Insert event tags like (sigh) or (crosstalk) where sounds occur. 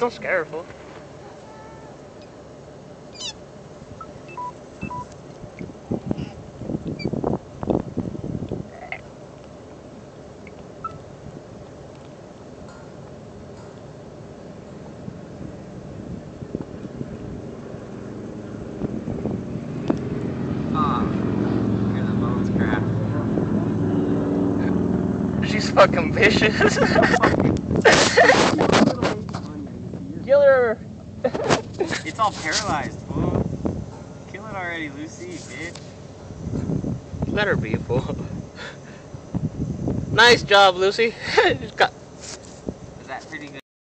don't scare her, fool. Ah, look at the bones crack. She's fucking vicious. (laughs) Kill her. It's all paralyzed, fool. Kill it already, Lucy, bitch. Let her be, fool. Nice job, Lucy. (laughs) Just got Is that pretty good?